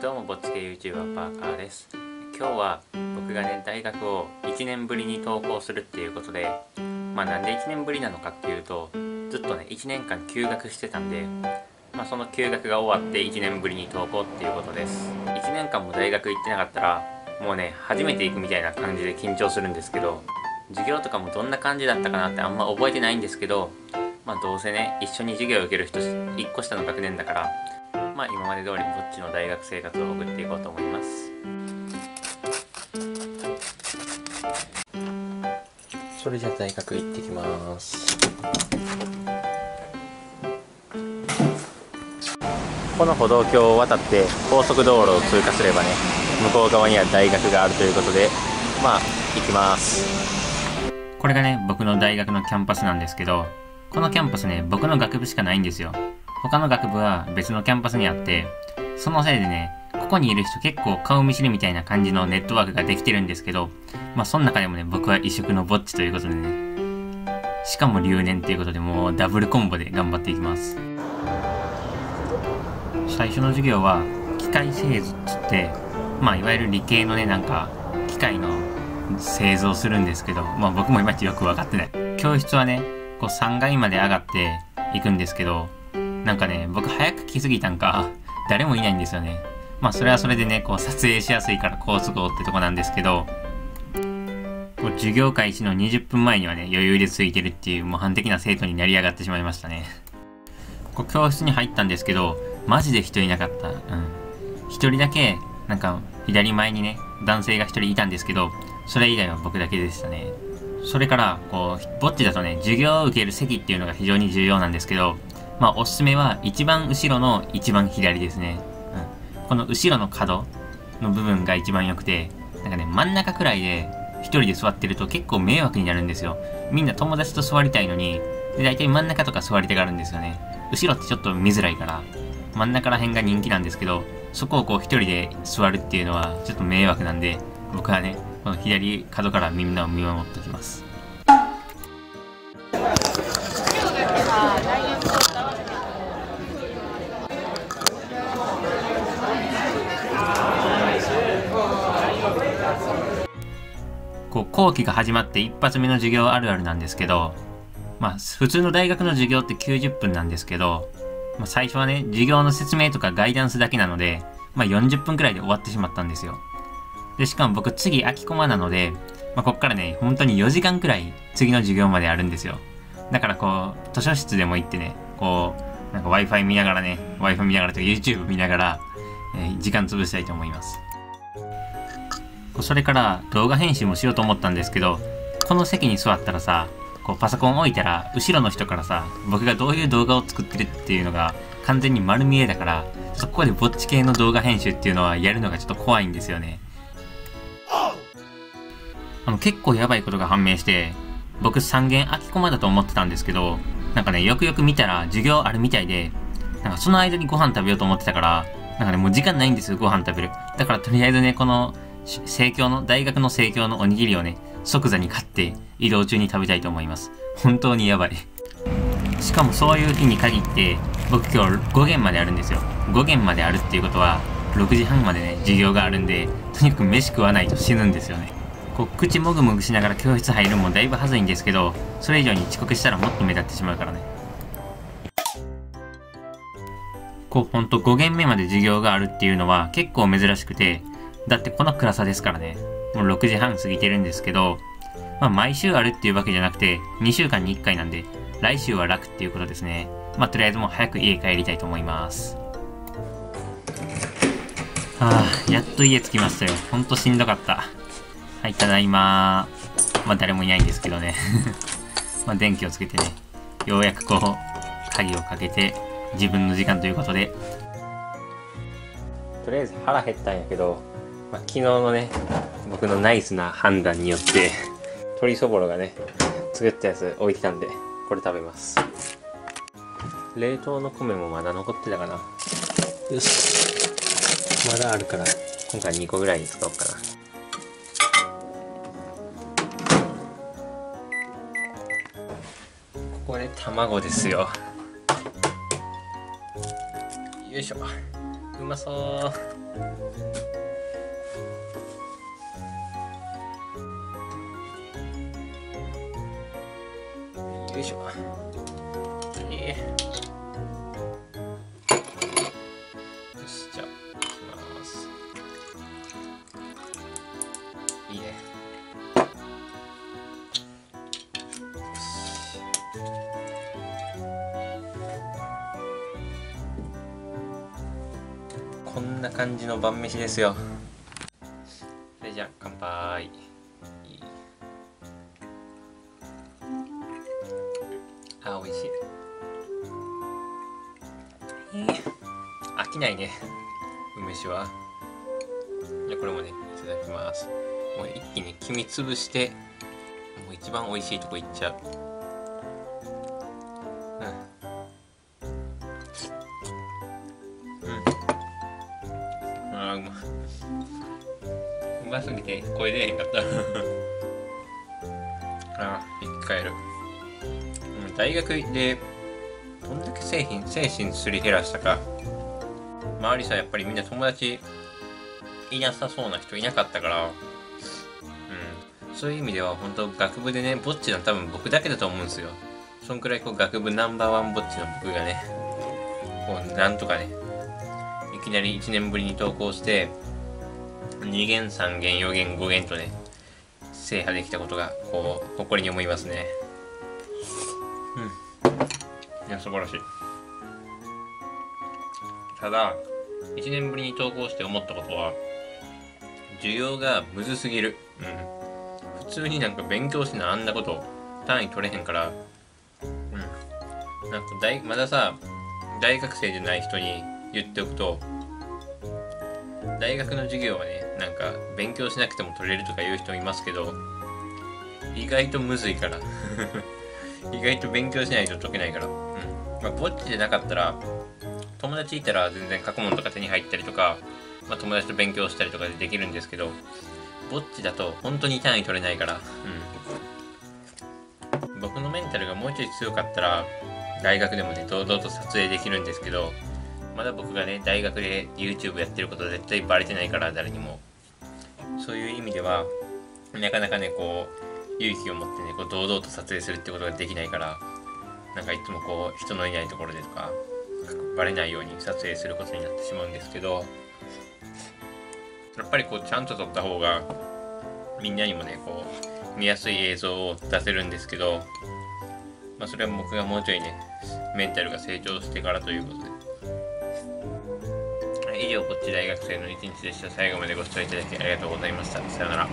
どうもぼっち系 YouTuber パーカーです。今日は僕がね大学を1年ぶりに登校するっていうことでまあなんで1年ぶりなのかっていうとずっとね1年間休学してたんでまあその休学が終わって1年ぶりに登校っていうことです。1年間も大学行ってなかったらもうね初めて行くみたいな感じで緊張するんですけど授業とかもどんな感じだったかなってあんま覚えてないんですけどまあどうせね一緒に授業を受ける人1個下の学年だからまあ今まで通りぼっちの大学生活を送っていこうと思います。それじゃあ大学行ってきます。この歩道橋を渡って高速道路を通過すればね向こう側には大学があるということでまあ行きます。これがね僕の大学のキャンパスなんですけどこのキャンパスね僕の学部しかないんですよ他の学部は別のキャンパスにあってそのせいでねここにいる人結構顔見知りみたいな感じのネットワークができてるんですけどまあその中でもね僕は異色のぼっちということでねしかも留年っていうことでもうダブルコンボで頑張っていきます。最初の授業は機械製図っつってまあいわゆる理系のねなんか機械の製造するんですけどまあ僕もいまいちよく分かってない。教室はねこう3階まで上がっていくんですけどなんかね僕早く来すぎたんか誰もいないんですよね。まあそれはそれでねこう撮影しやすいから好都合ってとこなんですけどこう授業開始の20分前にはね余裕でついてるっていう模範的な生徒になり上がってしまいましたね。こう教室に入ったんですけどマジで人いなかった。うん。一人だけなんか左前にね男性が一人いたんですけどそれ以外は僕だけでしたね。それからこうぼっちだとね授業を受ける席っていうのが非常に重要なんですけどまあおすすめは一番後ろの一番左ですね。うん。この後ろの角の部分が一番良くて、なんかね、真ん中くらいで一人で座ってると結構迷惑になるんですよ。みんな友達と座りたいのに、で大体真ん中とか座りたがるんですよね。後ろってちょっと見づらいから、真ん中ら辺が人気なんですけど、そこをこう一人で座るっていうのはちょっと迷惑なんで、僕はね、この左角からみんなを見守っておきます。こう後期が始まって一発目の授業あるあるなんですけど、まあ普通の大学の授業って90分なんですけど、まあ最初はね、授業の説明とかガイダンスだけなので、まあ40分くらいで終わってしまったんですよ。で、しかも僕次空きコマなので、まあこっからね、本当に4時間くらい次の授業まであるんですよ。だからこう、図書室でも行ってね、こう、なんか Wi-Fi 見ながらね、Wi-Fi 見ながらとか YouTube 見ながら、えー、時間潰したいと思います。それから動画編集もしようと思ったんですけど、この席に座ったらさ、こうパソコン置いたら、後ろの人からさ、僕がどういう動画を作ってるっていうのが完全に丸見えだから、そこでぼっち系の動画編集っていうのはやるのがちょっと怖いんですよね。あの結構やばいことが判明して、僕3限空きコマだと思ってたんですけど、なんかね、よくよく見たら授業あるみたいで、なんかその間にご飯食べようと思ってたから、なんかね、もう時間ないんですよ、ご飯食べる。だからとりあえずね、この生協の、大学の生協のおにぎりをね、即座に買って移動中に食べたいと思います。本当にやばい。しかもそういう日に限って、僕今日5限まであるんですよ。5限まであるっていうことは、6時半までね、授業があるんで、とにかく飯食わないと死ぬんですよね。こう、口もぐもぐしながら教室入るもだいぶはずいんですけど、それ以上に遅刻したらもっと目立ってしまうからね。こう、ほんと5限目まで授業があるっていうのは結構珍しくて、だってこの暗さですからね。もう6時半過ぎてるんですけど、まあ毎週あるっていうわけじゃなくて、2週間に1回なんで、来週は楽っていうことですね。まあとりあえずもう早く家帰りたいと思います。はあ、やっと家着きましたよ。ほんとしんどかった。はい、ただいままあ誰もいないんですけどね。まあ電気をつけてね、ようやくこう、鍵をかけて、自分の時間ということで。とりあえず腹減ったんやけど、まあ、昨日のね僕のナイスな判断によって鶏そぼろがね作ったやつ置いてたんでこれ食べます。冷凍の米もまだ残ってたかな。よし。まだあるから。今回2個ぐらいに使おうかな。ここで卵ですよ。よいしょ。うまそうよいしょ。えよしじゃあいきます。いいね。よし。こんな感じの晩飯ですよ。飽きないね。梅酒は。じゃこれもねいただきます。もう一気に黄身潰してもう一番美味しいとこいっちゃう。うん。うん。あーうまうますぎて声出へんかった。あー生き返る。大学でだけ？製品精神すり減らしたか。周りさやっぱりみんな友達いなさそうな人いなかったから。うん。そういう意味では本当学部でねぼっちの多分僕だけだと思うんですよ。そんくらいこう学部ナンバーワンぼっちの僕がねこうなんとかねいきなり1年ぶりに登校して2限3限4限5限とね制覇できたことがこう誇りに思いますね。いや素晴らしい。ただ1年ぶりに登校して思ったことは授業がむずすぎる。うん。普通になんか勉強してなあんなこと単位取れへんからうん。なんか大まださ大学生じゃない人に言っておくと大学の授業はねなんか勉強しなくても取れるとか言う人いますけど意外とむずいから。意外と勉強しないと解けないから。うん。まあぼっちでなかったら友達いたら全然過去問とか手に入ったりとか、まあ、友達と勉強したりとかでできるんですけどぼっちだと本当に単位取れないから。うん。僕のメンタルがもうちょい強かったら大学でもね堂々と撮影できるんですけどまだ僕がね大学で YouTube やってることは絶対バレてないから誰にも。そういう意味ではなかなかねこう勇気を持ってねこう堂々と撮影するってことができないからなんかいつもこう人のいないところでとかバレないように撮影することになってしまうんですけどやっぱりこうちゃんと撮った方がみんなにもねこう見やすい映像を出せるんですけどまあそれは僕がもうちょいねメンタルが成長してからということで。以上こっち大学生の一日でした。最後までご視聴いただきありがとうございました。さようなら。